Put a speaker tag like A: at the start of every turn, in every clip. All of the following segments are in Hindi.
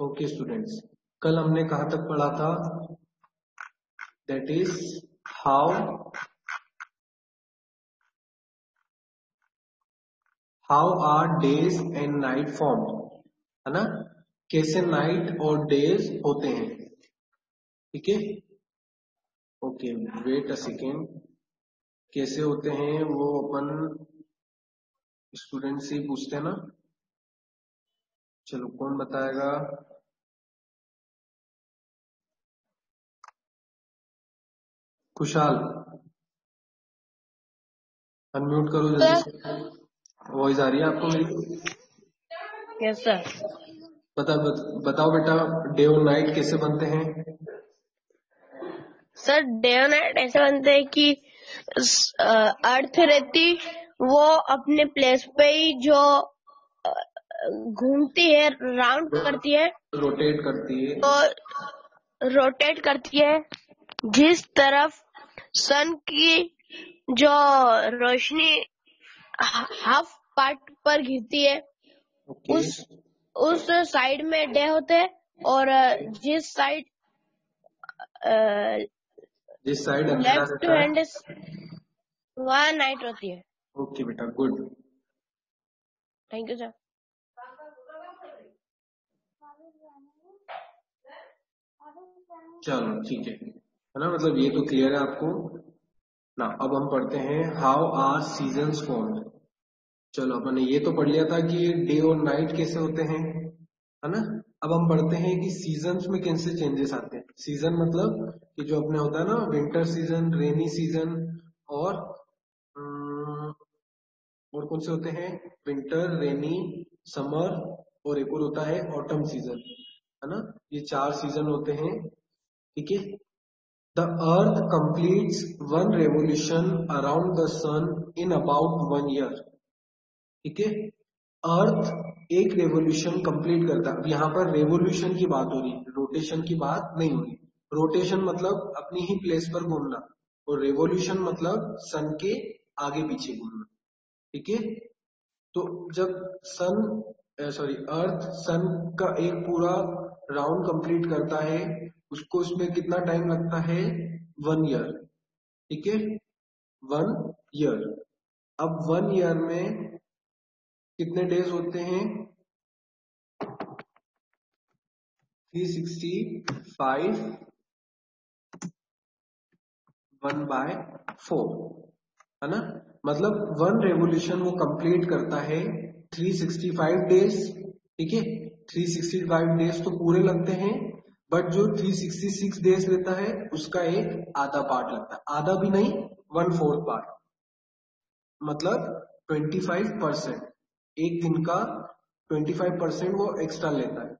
A: ओके स्टूडेंट्स कल हमने कहा तक पढ़ा था? That is how how are days and night form है ना? कैसे नाइट और डेज़ होते हैं? ठीक है? ओके वेट अ सेकेंड कैसे होते हैं? वो अपन स्टूडेंट से पूछते हैं ना? चलो, कौन बताएगा? खुशहाल। अनम्यूट करो जल्दी वॉइस आ रही है आपको मेरी?
B: यस सर
A: बता बताओ बेटा डे और नाइट कैसे बनते हैं?
B: सर डे और नाइट ऐसे बनते हैं कि अर्थ रहती वो अपने प्लेस पे ही जो घूमती है राउंड करती है।
A: रोटेट करती है।
B: और रोटेट करती है जिस तरफ़ सन की जो रोशनी हाफ़ पार्ट पर गिरती है
A: ओके।
B: उस उस साइड में डे होते हैं और जिस साइड
A: जिस साइड
B: लेफ़्ट हैंड वहाँ नाइट होती है।
A: ओके बेटा गुड।
B: Thank you sir.
A: चलो ठीक है। है ना? मतलब ये तो क्लियर है आपको? ना, अब हम पढ़ते हैं हाउ आर सीज़न फॉर्म्ड चलो, अपन ने ये तो पढ़ लिया था कि डे और नाइट कैसे होते हैं, है ना? अब हम पढ़ते हैं कि सीजन्स में कैसे चेंजेस आते हैं। सीज़न मतलब कि जो अपने होता है ना विंटर सीज़न रेनी सीज़न और और कौन से होते हैं? विंटर रेनी समर और एक और होता है ऑटम सीज़न है ना? ये चार सीज़न होते हैं, ठीक है? The earth completes one revolution around the sun in about one year ठीक है? अर्थ एक रेवोल्यूशन कंप्लीट करता है। यहाँ पर रेवोल्यूशन की बात हो रही है। रोटेशन की बात नहीं हो रही रोटेशन मतलब अपनी ही प्लेस पर घूमना। और रेवोल्यूशन मतलब सन के आगे पीछे घूमना। ठीक है? तो जब सन सॉरी अर्थ सन का एक पूरा राउंड कंप्लीट करता है उसको उसमें कितना टाइम लगता है? वन ईयर ठीक है? वन ईयर अब वन ईयर में कितने डेज़ होते हैं? 365 वन बाय फोर है ना? मतलब वन रेवोल्यूशन वो कंप्लीट करता है 365 डेज़ ठीक है? 365 डेज़ तो पूरे लगते हैं। बट जो 366 डेज़ लेता है, उसका एक आधा पार्ट लगता है। आधा भी नहीं वन फोर्थ पार्ट मतलब 25 परसेंट एक दिन का 25 परसेंट वो एक्स्ट्रा लेता है।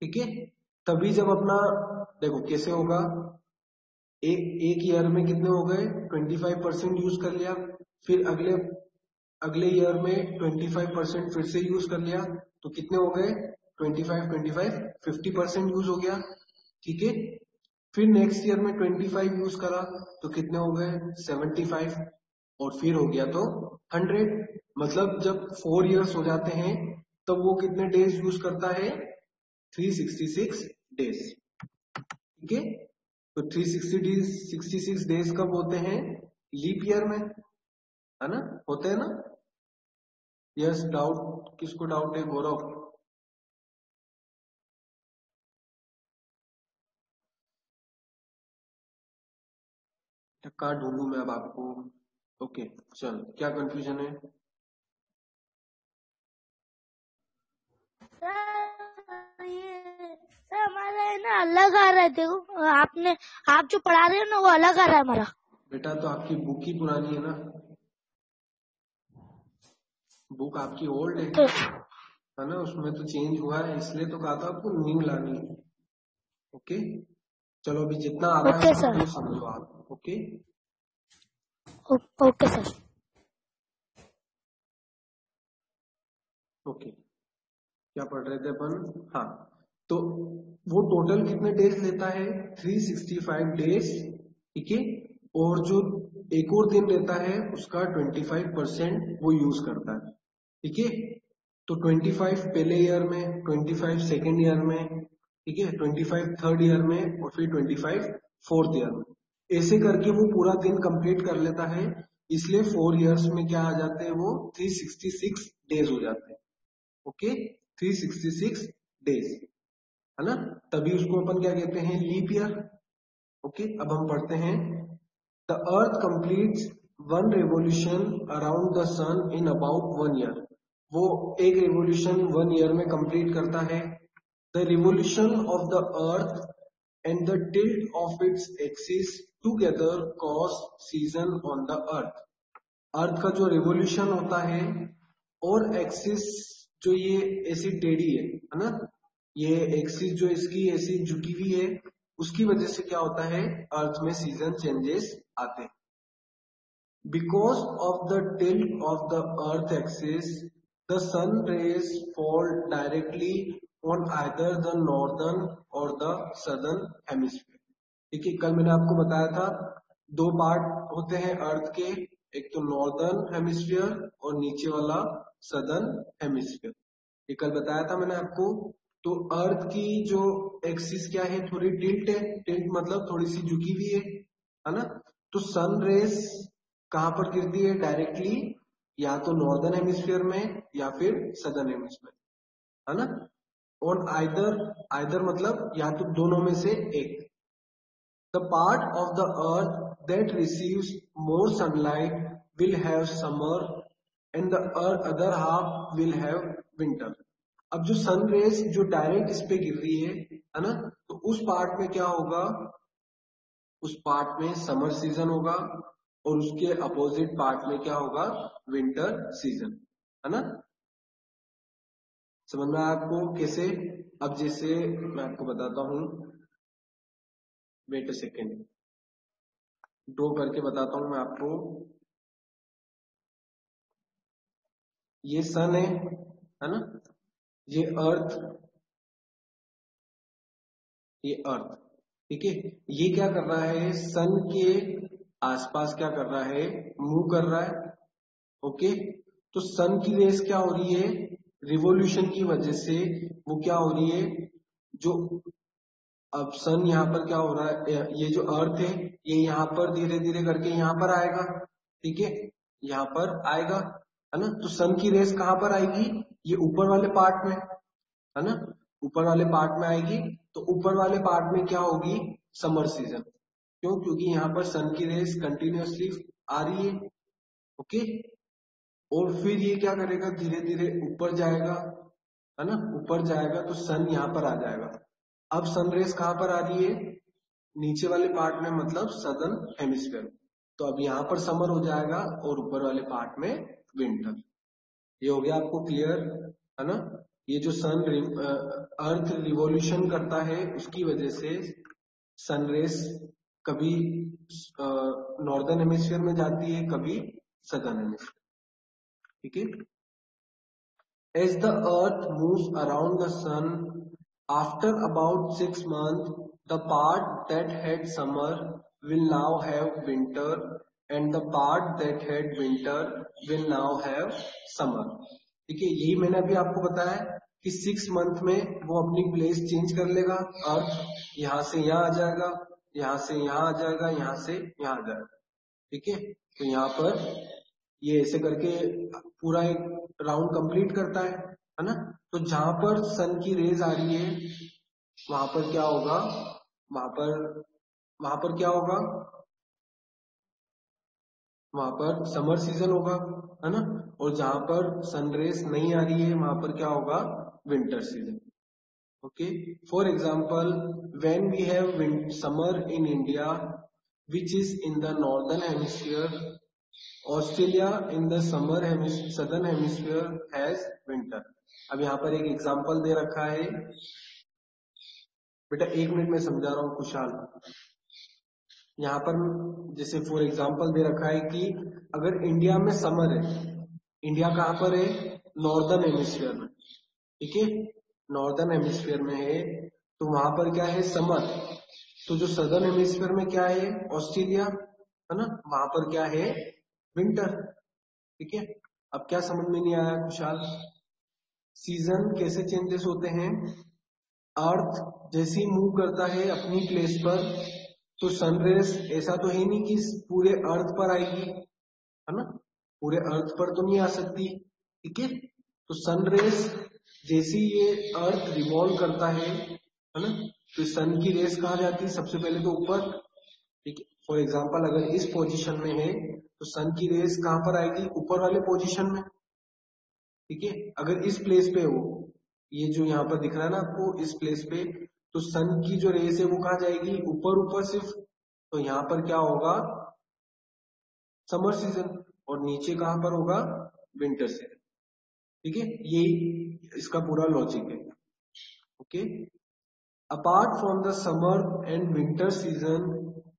A: ठीक है? तभी जब अपना, देखो कैसे होगा? एक एक ईयर में कितने हो गए? 25 परसेंट यूज़ कर लिया। फिर अगले अगले ईयर में 25 परसेंट फिर से यूज़ कर लिया। तो कितने हो गए? 25 25 50 परसेंट यूज़ हो गया। ठीक है? फिर नेक्स्ट ईयर में 25 यूज़ करा तो कितने हो गए? 75 और फिर हो गया तो 100 मतलब जब फोर इयर्स हो जाते हैं, तब वो कितने डेज़ यूज़ करता है? 366 डेज़ ठीक है? तो 360 डेज़ 66 डेज़ कब होते हैं? लीप ईयर में। है ना? होते हैं ना? यस डाउट किसको डाउट है? गौरव। कहा ढूंढू मैं अब आपको। ओके चल क्या कंफ्यूजन है?
C: सर हमारा है ना अलग आ रहा है देखो आपने आप जो पढ़ा रहे हो ना वो अलग आ रहा है हमारा।
A: बेटा तो आपकी बुक ही पुरानी है ना? बुक आपकी ओल्ड है।
C: तो
A: है ना उसमें तो चेंज हुआ है इसलिए तो कहा था आपको न्यू लानी है। ओके? चलो अभी जितना आ रहा है समझो आप ओके?
C: ओके सर
A: ओके क्या पढ़ रहे थे अपन? हाँ. तो वो टोटल कितने डेज़ लेता है? 365 डेज़ ठीक है? और जो एक और दिन लेता है, उसका 25 परसेंट वो यूज़ करता है, ठीक है? तो 25 पहले ईयर में 25 सेकेंड ईयर में, ठीक है? 25 थर्ड ईयर में, और फिर 25 फोर्थ ईयर में। ऐसे करके वो पूरा दिन कंप्लीट कर लेता है। इसलिए फोर इयर्स में क्या आ जाते हैं वो? 366 डेज़ हो जाते हैं। ओके 366 डेज़ है ना? तभी उसको अपन क्या कहते हैं? लीप ईयर ओके अब हम पढ़ते हैं। The earth completes one revolution around the sun in about one year वो एक रेवोल्यूशन वन ईयर में कंप्लीट करता है। The revolution of the earth and the tilt of its axis together cause season on the earth earth का जो रिवोल्यूशन होता है और एक्सिस जो ये ऐसी टेढ़ी है है ना? ये एक्सिस जो इसकी ऐसी झुकी हुई है, उसकी वजह से क्या होता है? अर्थ में सीज़न चेंजेस आते हैं। Because of the tilt of the earth axis the sun rays fall directly on either the northern or the southern hemisphere है कल मैंने आपको बताया था, दो पार्ट होते हैं अर्थ के, एक तो नॉर्दर्न हेमिस्फीयर और नीचे वाला सदर्न हेमिस्फीयर ये कल बताया था मैंने आपको। तो अर्थ की जो एक्सिस क्या है, थोड़ी टिल्ट है। टिल्ट मतलब थोड़ी सी झुकी हुई है है ना? तो सन रेस कहाँ पर गिरती है? डायरेक्टली या तो नॉर्दर्न हेमिस्फीयर में या फिर सदर्न हेमिस्फीयर है ना? और आइदर आइदर मतलब या तो दोनों में से एक। The part of the earth that receives more sunlight will have summer and the other half will have winter अब जो सन रेस जो डायरेक्ट इस पे गिर रही है है ना? तो उस पार्ट में क्या होगा? उस पार्ट में समर सीज़न होगा और उसके अपोजिट पार्ट में क्या होगा? विंटर सीज़न है ना? समझ में आपको कैसे? अब जैसे मैं आपको बताता हूँ वेट सेकेंड ड्रो करके बताता हूँ मैं आपको। ये सन है है ना? ये अर्थ ये अर्थ ठीक है? ये क्या कर रहा है? सन के आसपास क्या कर रहा है? मूव कर रहा है ओके तो सन की रेस क्या हो रही है? रिवोल्यूशन की वजह से वो क्या हो रही है? जो अब सन यहाँ पर क्या हो रहा है? ये जो अर्थ है, ये यहाँ पर धीरे धीरे करके यहाँ पर आएगा। ठीक है? यहाँ पर आएगा, है ना? तो सन की रेस कहाँ पर आएगी? ये ऊपर वाले पार्ट में, है ना? ऊपर वाले पार्ट में आएगी तो ऊपर वाले पार्ट में क्या होगी? समर सीज़न क्यों? क्योंकि यहाँ पर सन की रेस कंटिन्यूसली आ रही है। ओके और फिर ये क्या करेगा? धीरे धीरे ऊपर जाएगा, है ना? ऊपर जाएगा तो सन यहाँ पर आ जाएगा। अब सन रेस कहाँ पर आ रही है? नीचे वाले पार्ट में मतलब सदर्न हेमिस्फीयर तो अब यहाँ पर समर हो जाएगा और ऊपर वाले पार्ट में विंटर ये हो गया आपको क्लियर है ना? ये जो सन अर्थ रिवोल्यूशन करता है, उसकी वजह से सनरेस कभी नॉर्दर्न हेमिस्फीयर में जाती है, कभी सदर्न हेमिस्फीयर ठीक है? As the earth move around the sun after about six month the part that had summer will now have winter and the part that had winter will now have summer ठीक है यही मैंने अभी आपको बताया कि सिक्स मंथ में वो अपनी प्लेस चेंज कर लेगा अर्थ यहाँ से यहाँ आ जाएगा, यहाँ से यहाँ आ जाएगा, यहाँ से यहाँ आ जाएगा। ठीक है? तो यहाँ पर ये ऐसे करके पूरा एक राउंड कंप्लीट करता है। है ना? तो जहाँ पर सन की रेज आ रही है, वहाँ पर क्या होगा? वहाँ पर वहाँ पर क्या होगा? वहाँ पर समर सीज़न होगा, है ना? और जहाँ पर सनरेज नहीं आ रही है, वहाँ पर क्या होगा? Winter season okay for example when we have summer in India which is in the northern hemisphere Australia in the summer southern hemisphere has winter अब यहाँ पर एक एग्ज़ाम्पल दे रखा है। बेटा, एक मिनट में समझा रहा हूँ, खुशहाल। यहाँ पर जैसे फॉर एग्ज़ाम्पल दे रखा है कि अगर इंडिया में समर है इंडिया कहाँ पर है? नॉर्दर्न हेमिस्फीयर में। ठीक है? नॉर्दर्न हेमिस्फीयर में है तो वहाँ पर क्या है? समर तो जो सदर्न हेमिस्फीयर में क्या है? ऑस्ट्रेलिया है ना? वहाँ पर क्या है? विंटर। ठीक है? अब क्या समझ में नहीं आया, खुशहाल? सीज़न कैसे चेंजेस होते हैं? अर्थ जैसे ही मूव करता है अपनी प्लेस पर तो सनरेज ऐसा तो है नहीं कि पूरे अर्थ पर आएगी, है ना? पूरे अर्थ पर तो नहीं आ सकती, ठीक है? तो सनरेज जैसे ये अर्थ रिवॉल्व करता है है ना? तो सन की रेस कहा जाती? है सबसे पहले तो ऊपर, ठीक है? फॉर एग्ज़ाम्पल अगर इस पोजिशन में है तो सन की रेस कहाँ पर आएगी? ऊपर वाले पोजीशन में। ठीक है? अगर इस प्लेस पे हो, ये जो यहाँ पर दिख रहा है ना आपको, इस प्लेस पे तो सन की जो रेस है वो कहा जाएगी? ऊपर ऊपर सिर्फ़। तो यहाँ पर क्या होगा? समर सीज़न और नीचे कहाँ पर होगा? विंटर सीज़न ठीक है? ये इसका पूरा लॉजिक है। Okay apart from the summer and winter season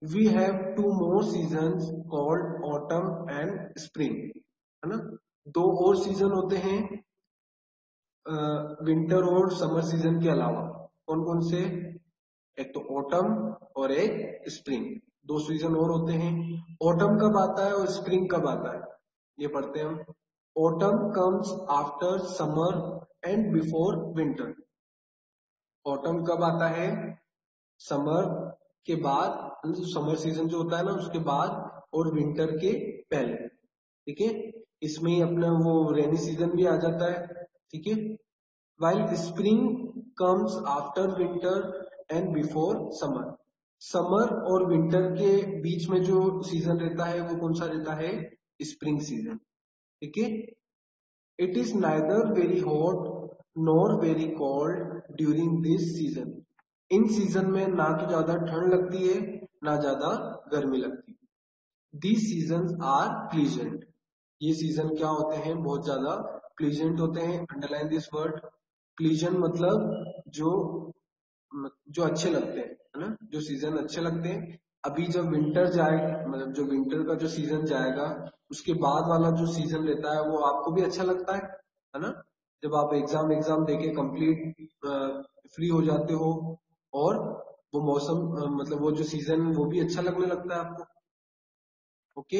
A: we have two more season called autumn and spring है ना? दो और सीज़न होते हैं विंटर और समर सीज़न के अलावा। कौन कौन से? एक तो ऑटम और एक स्प्रिंग दो सीज़न और होते हैं। ऑटम कब आता है और स्प्रिंग कब आता है? ये पढ़ते हैं हम। Autumn comes after summer and before winter autumn कब आता है? समर के बाद समर सीज़न जो होता है ना, उसके बाद और विंटर के पहले। ठीक है? इसमें ही अपना वो रेनी सीज़न भी आ जाता है। ठीक है? While spring comes after winter and before summer summer और विंटर के बीच में जो सीज़न रहता है, वो कौन सा रहता है? स्प्रिंग सीज़न ठीक है? It is neither very hot nor very cold during this season in season में ना तो ज़्यादा ठंड लगती है ना ज़्यादा गर्मी लगती। दीज सीज़न आर प्लीजेंट ये सीज़न क्या होते हैं? बहुत ज़्यादा प्लीजेंट होते हैं। अंडरलाइन दिस वर्ड प्लीजेंट मतलब जो जो अच्छे लगते हैं, है ना? जो सीज़न अच्छे लगते हैं। अभी जब विंटर जाए मतलब जो विंटर का जो सीज़न जाएगा, उसके बाद वाला जो सीज़न रहता है, वो आपको भी अच्छा लगता है है ना? जब आप एग्ज़ाम एग्ज़ाम देके कंप्लीट फ्री हो जाते हो, और वो मौसम मतलब वो जो सीज़न वो भी अच्छा लगने लगता है आपको? ओके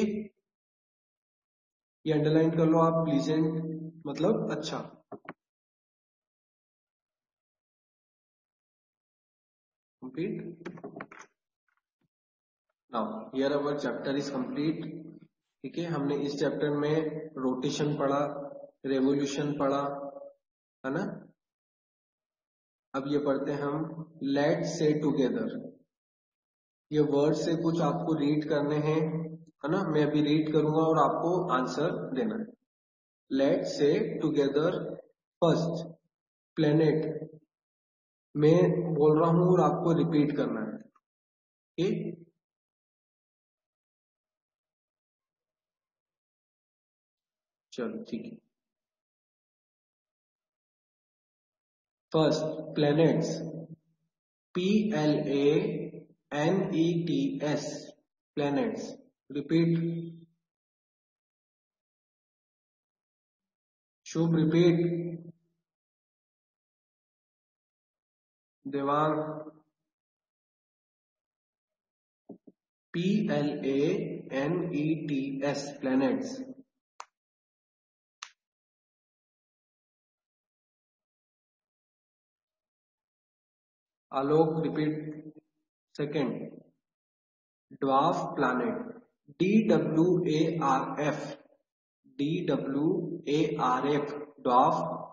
A: ये अंडरलाइन कर लो आप प्लीजेंट मतलब अच्छा। Complete? Now, here our chapter is complete. ठीक है? हमने इस चैप्टर में रोटेशन पढ़ा रेवोल्यूशन पढ़ा, है ना? अब ये पढ़ते हैं हम लेट से टुगेदर ये वर्ड से कुछ आपको रीड करने हैं, है ना? मैं अभी रीड करूँगा और आपको आंसर देना है। लेट से टुगेदर फ़र्स्ट प्लेनेट मैं बोल रहा हूँ और आपको रिपीट करना है। ठीक चलो, ठीक है। First, planets. P L A N E T S. Planets. Repeat. Shubh, repeat. Devang. P L A N E T S. Planets. Alok repeat second. Dwarf planet. D W A R F. D W A R F. Dwarf.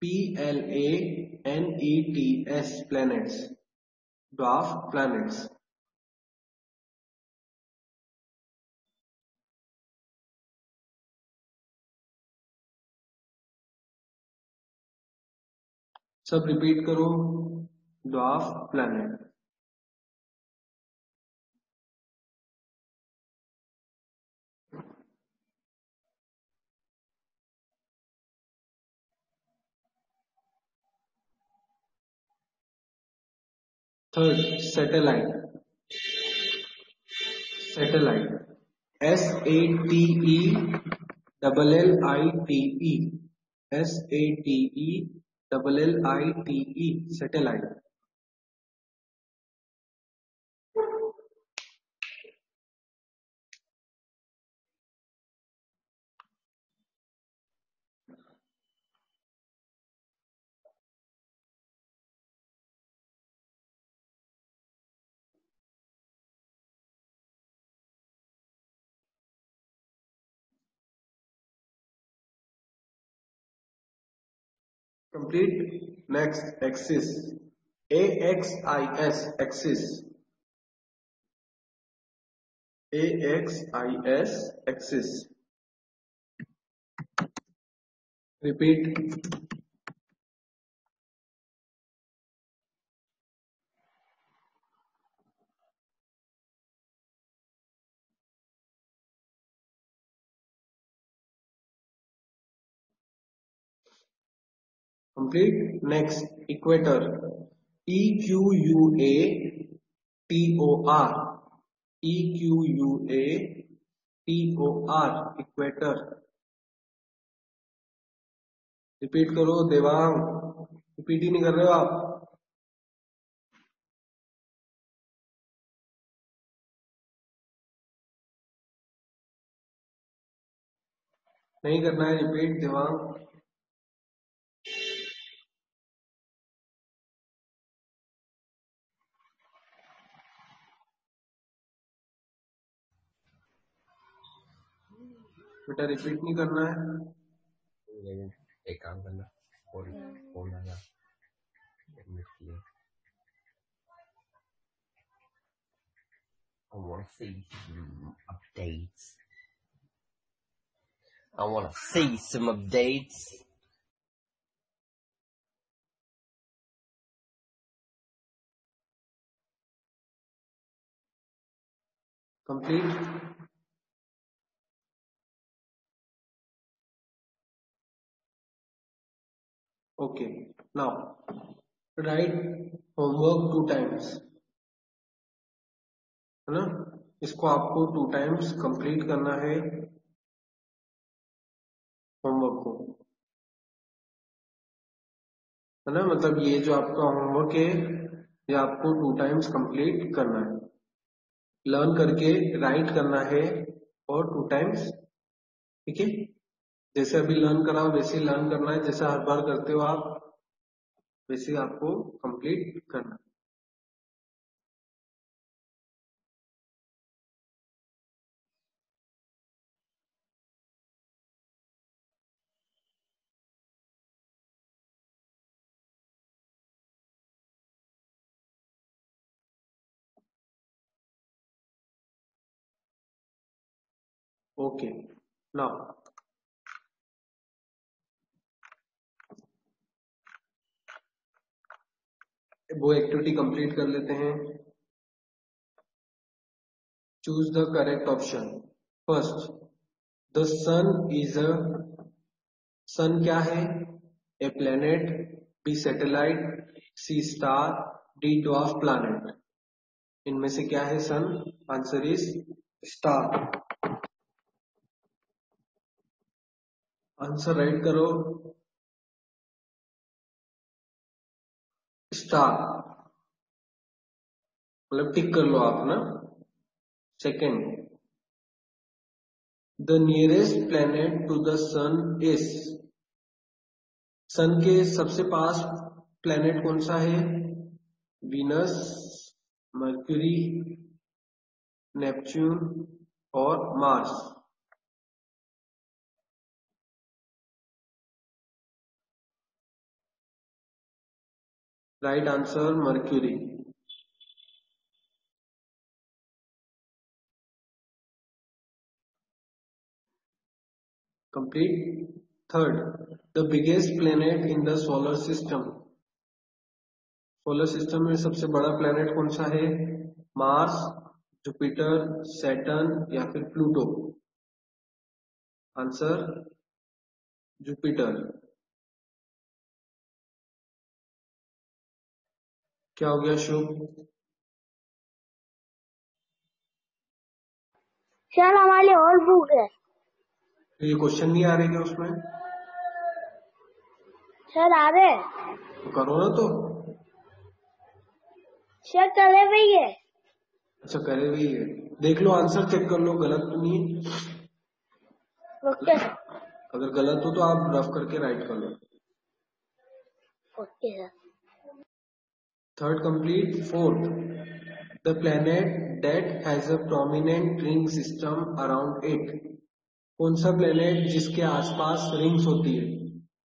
A: P L A N E T S planets. Dwarf planets. सब रिपीट करो dwarf planet third satellite satellite S A T E double L I T E S A T E double complete next axis axis. Axis axis axis. Repeat complete next equator e q u a t o r e q u a t o r equator repeat करो देवांग रिपीट ही नहीं कर रहे हो आप नहीं करना है रिपीट देवांग बेटा रिपीट नहीं करना है
D: एक काम करना फ़ोन फ़ोन आया I want to see some updates. I want to see some updates.
A: complete okay. Now, write homework two times. है ना? इसको आपको टू टाइम्स कंप्लीट करना है होमवर्क को। है ना? मतलब ये जो आपका होमवर्क है, ये आपको टू टाइम्स कंप्लीट करना है। लर्न करके राइट करना है और टू टाइम्स ठीक है? जैसे अभी लर्न कराओ वैसे ही लर्न करना है। जैसे हर बार करते हो आप, वैसे आपको कंप्लीट करना है। Okay. Now वो एक्टिविटी कंप्लीट कर लेते हैं। Choose the correct option first the sun is a sun क्या है? A planet B satellite C star D dwarf planet इनमें से क्या है sun answer is star answer write करो। स्टार मतलब टिक कर लो आप ना. Second the nearest planet to the sun is sun के सबसे पास प्लेनेट कौन सा है? वीनस मर्क्यूरी नेपच्यून और Mars right answer Mercury complete third the biggest planet in the solar system solar system में सबसे बड़ा प्लेनेट कौन सा है? मार्स जुपिटर सैटन या फिर प्लूटो आंसर जुपिटर क्या हो गया शुभ?
C: सर हमारे और बुक है।
A: तो ये क्वेश्चन नहीं आ रहे क्या उसमें?
C: सर आ रहे
A: तो करो ना तो।
C: सर करे भाई है
A: अच्छा करे भी है देख लो आंसर चेक कर लो गलत तो नहीं
C: ओके
A: अगर गलत हो तो आप रफ करके राइट कर लो।
C: Okay sir
A: Third complete. Fourth, the planet that has a prominent ring system around it. कौन सा प्लेनेट जिसके आसपास रिंग्स होती है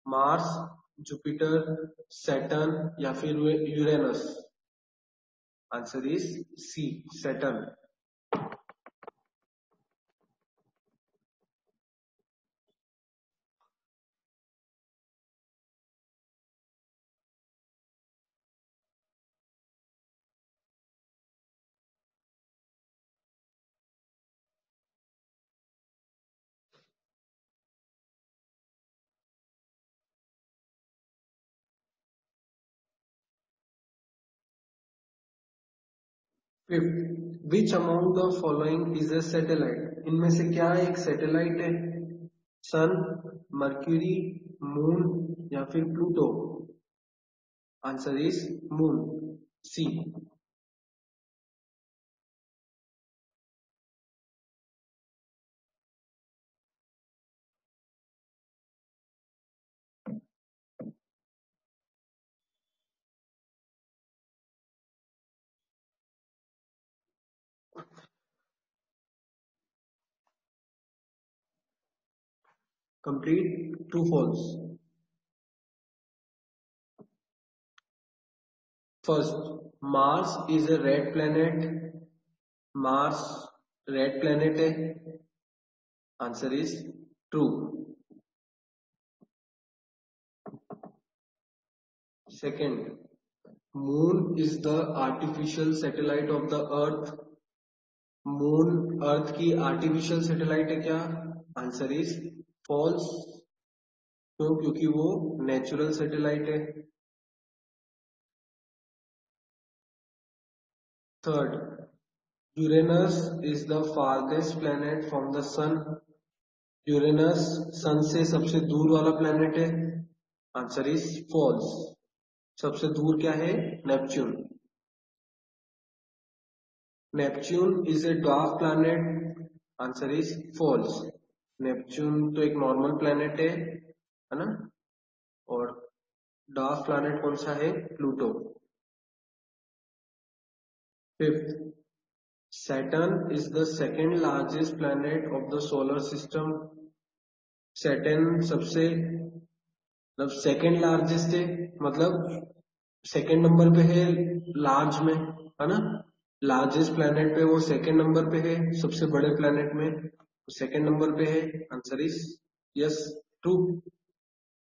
A: मार्स जुपिटर सैटर्न या फिर Uranus answer is C Saturn fifth which among the following is a satellite इनमें से क्या एक सैटेलाइट है? सन मर्क्यूरी मून या फिर Pluto answer is moon C complete true false first mars is a red planet mars red planet है answer is true second moon is the artificial satellite of the earth moon earth की artificial satellite है क्या answer is फॉल्स क्यों? क्योंकि वो नेचुरल सैटेलाइट है। Third Uranus is the farthest planet from the sun Uranus sun से सबसे दूर वाला प्लेनेट है। आंसर इज़ फॉल्स सबसे दूर क्या है? Neptune Neptune is a dark planet answer is false Neptune तो एक नॉर्मल प्लैनेट है है ना? और डार्क प्लैनेट कौन सा है? Pluto. Fifth Saturn is the second largest planet of the solar system Saturn सबसे मतलब सेकेंड लार्जेस्ट है मतलब सेकेंड नंबर पे है लार्ज में, है ना? लार्जेस्ट प्लैनेट पे वो सेकेंड नंबर पे है, सबसे बड़े प्लैनेट में। सेकेंड नंबर पे है answer is yes two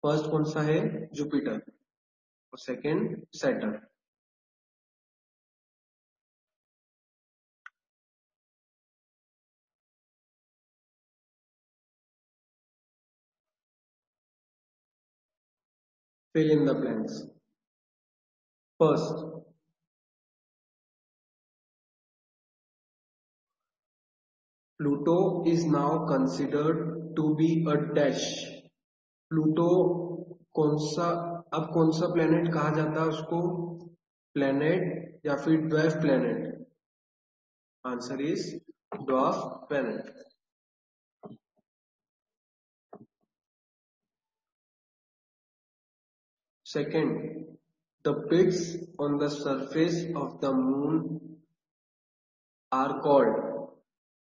A: first कौन सा है? जुपिटर और second Saturn fill in the blanks. First. Pluto is now considered to be a dash. Pluto कौन सा अब कौन सा प्लेनेट कहा जाता है उसको प्लेनेट या फिर dwarf planet answer is dwarf planet Second, the pits on the surface of the moon are called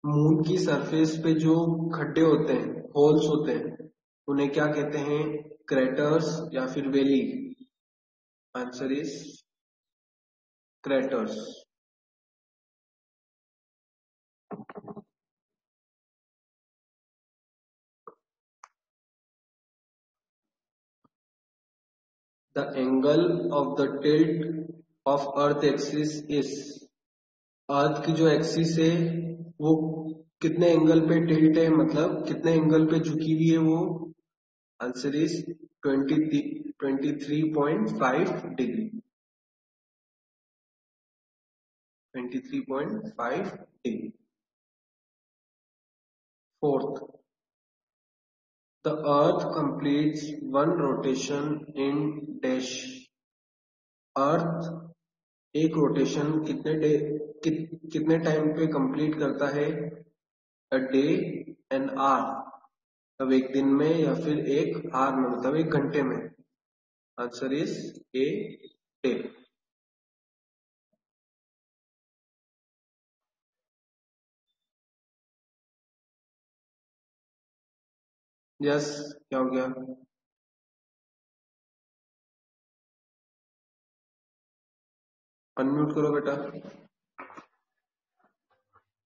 A: moon की सरफेस पे जो खड्डे होते हैं होल्स होते हैं, उन्हें क्या कहते हैं? क्रेटर्स या फिर valley answer is craters the angle of the tilt of earth axis is earth की जो एक्सिस है, वो कितने एंगल पे टिल्ट है मतलब कितने एंगल पे झुकी हुई है वो? Answer is twenty twenty three point five degree twenty three point five degree fourth the earth completes one rotation in dash earth एक रोटेशन कितने कि, कितने टाइम पे कंप्लीट करता है? अ डे एन आर मतलब एक दिन में या फिर एक आर में मतलब एक घंटे में। Answer is a day yes क्या हो गया? अनम्यूट करो बेटा।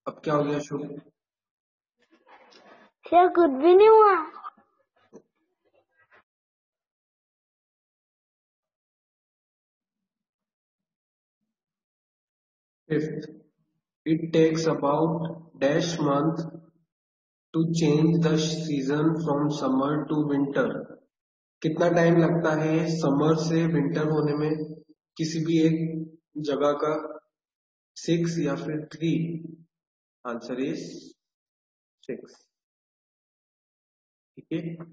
A: अब क्या हो गया, शुभ?
C: सर कुछ भी नहीं हुआ
A: Fifth, it takes about dash month to change the season from summer to winter. कितना टाइम लगता है समर से विंटर होने में किसी भी एक जगह का सिक्स या फिर थ्री आंसर इज़ सिक्स ठीक है।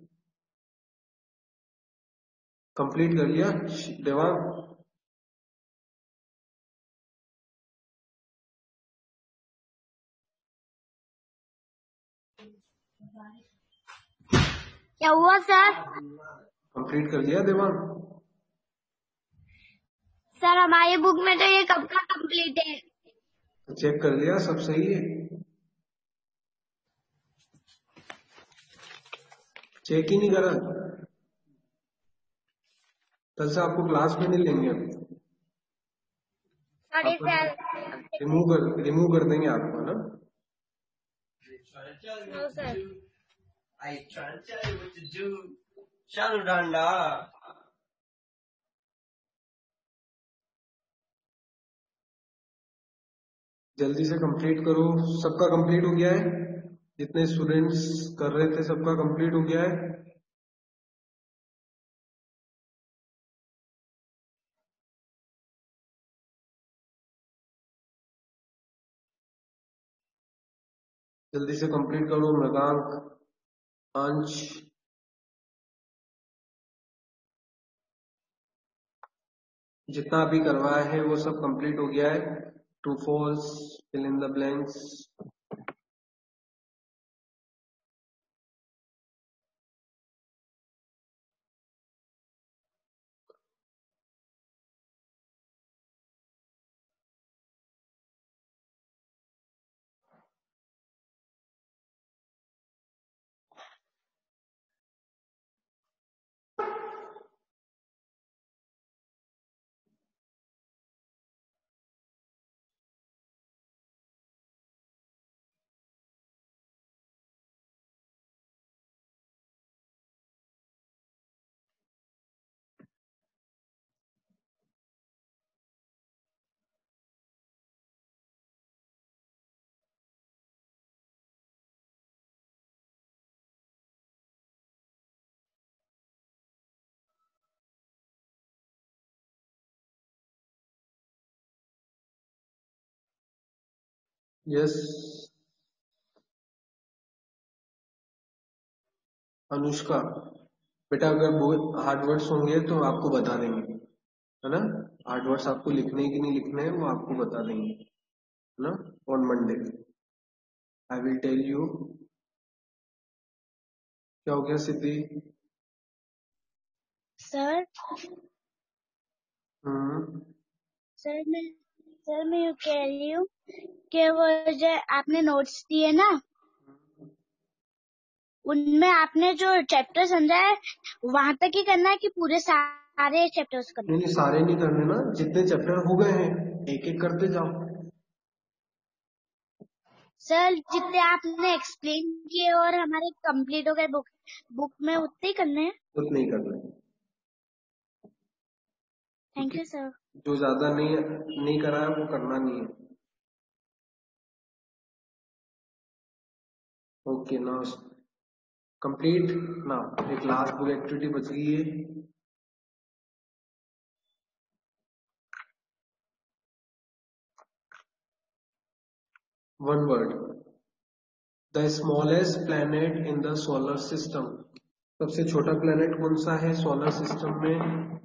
A: कंप्लीट कर लिया देवांग
C: क्या हुआ सर?
A: कंप्लीट कर लिया देवांग
C: सर हमारी बुक में तो ये कब का कंप्लीट है?
A: चेक कर लिया सब सही है? चेक ही नहीं करा। कल से आपको क्लास में नहीं लेंगे रिमूव कर रिमूव कर देंगे आपको है ना?
D: I trying to tell you what to do. Shadow Danda.
A: जल्दी से कंप्लीट करो। सबका कंप्लीट हो गया है? जितने स्टूडेंट्स कर रहे थे, सबका कंप्लीट हो गया है। जल्दी से कंप्लीट करो, मृगांक, अंश। जितना भी करवाया है, वो सब कंप्लीट हो गया है। Two false fill in the blanks yes Anushka बेटा अगर हार्ड वर्ड्स होंगे तो आपको बता देंगे है ना? हार्ड वर्ड्स आपको लिखने की नहीं लिखने हैं वो आपको बता देंगे है ना? On Monday I will tell you क्या हो गया सिद्धि?
C: सर
A: हम्म।
C: सर मैं सर मैं यू कह रही हूँ कि वो जो आपने नोट्स दिए ना उनमें आपने जो चैप्टर समझा है वहाँ तक ही करना है कि पूरे सारे चैप्टर्स करना
A: नहीं नहीं सारे नहीं करने ना जितने चैप्टर हो गए हैं एक एक करते जाओ।
C: सर जितने आपने एक्सप्लेन किए और हमारे कंप्लीट हो गए बुक बुक में उतने ही करने हैं?
A: उतने ही करने
C: थैंक यू सर
A: जो ज़्यादा नहीं नहीं करा है वो करना नहीं है। ओके ना कंप्लीट ना एक लास्ट बुक एक्टिविटी बच गई है। One word the smallest planet in the solar system सबसे छोटा प्लैनेट कौन सा है? सोलर सिस्टम में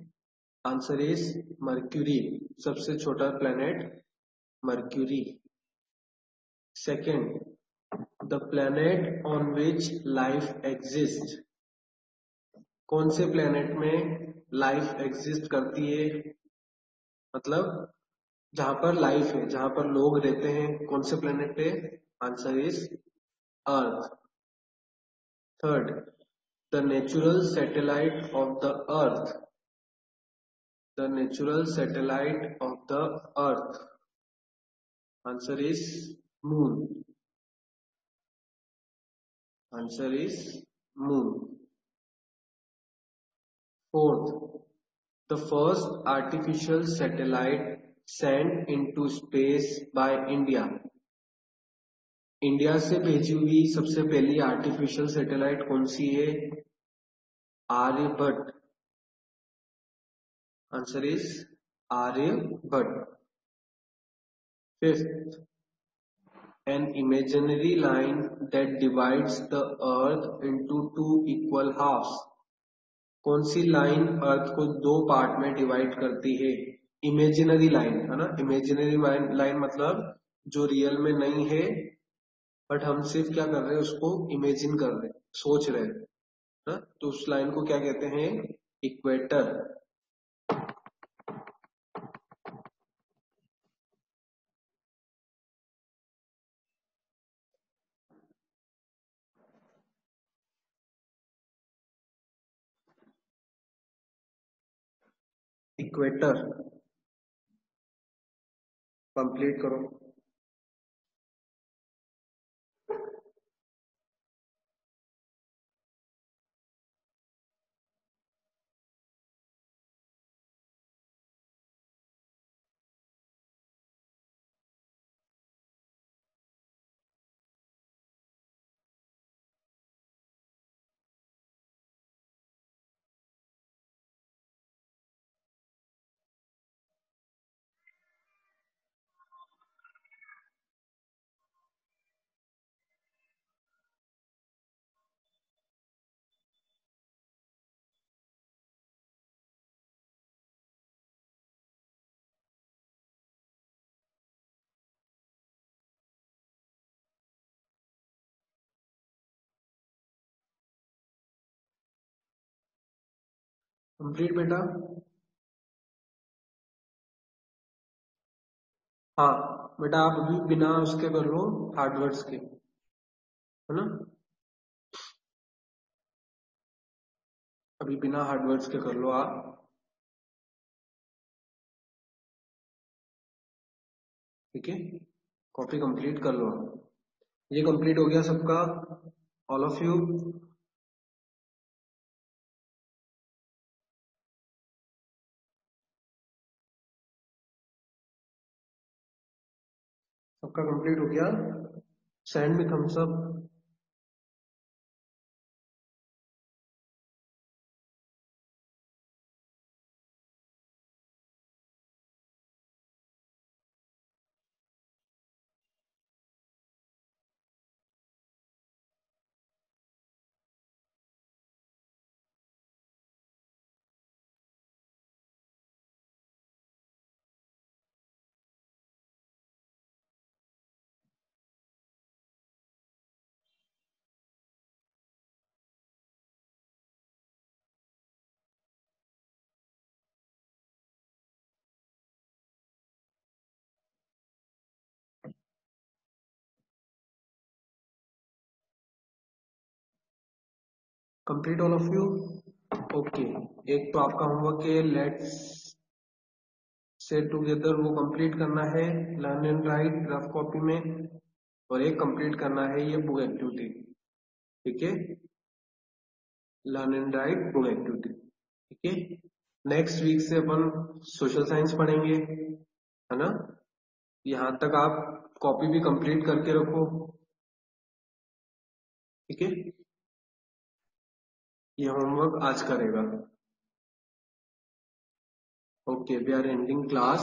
A: आंसर इज़ मर्क्यूरी, सबसे छोटा planet Mercury. Second the planet on which life exist कौन से प्लेनेट में लाइफ एग्जिस्ट करती है? मतलब जहाँ पर लाइफ है, जहाँ पर लोग रहते हैं, कौन से प्लेनेट पे? Answer is earth third the natural satellite of the earth the natural satellite of the earth answer is moon answer is moon fourth the first artificial satellite sent into space by india India से भेजी हुई सबसे पहली आर्टिफिशियल सैटेलाइट कौन सी है Aryabhata answer is Aryabhata fifth an imaginary line that divides the earth into two equal halves. कौन सी लाइन अर्थ को दो पार्ट में डिवाइड करती है? इमेजिनरी लाइन है ना? इमेजिनरी लाइन मतलब जो रियल में नहीं है बट हम सिर्फ़ क्या कर रहे हैं, उसको इमेजिन कर रहे हैं, सोच रहे हैं ना? तो उस लाइन को क्या कहते हैं? इक्वेटर इक्वेटर कंप्लीट करो। कंप्लीट बेटा। हाँ बेटा आप अभी बिना उसके कर लो हार्डवर्ड्स के। है ना? अभी बिना हार्डवर्ड्स के कर लो आप। ठीक है? कॉपी कंप्लीट कर लो। ये कंप्लीट हो गया सबका ऑल ऑफ़ यू सबका कंप्लीट हो गया। सैंड में thumbs up complete all of you okay एक तो आपका होमवर्क है लेट्स से टुगेदर वो कंप्लीट करना है learn and write rough copy में, और एक कंप्लीट करना है ये बुक एक्टिविटी ठीक है? Learn and write book activity ठीक है? नेक्स्ट वीक से अपन सोशल साइंस पढ़ेंगे, है ना? यहाँ तक आप कॉपी भी कंप्लीट करके रखो। ठीक है? ये होमवर्क आज करेगा। Okay we are ending class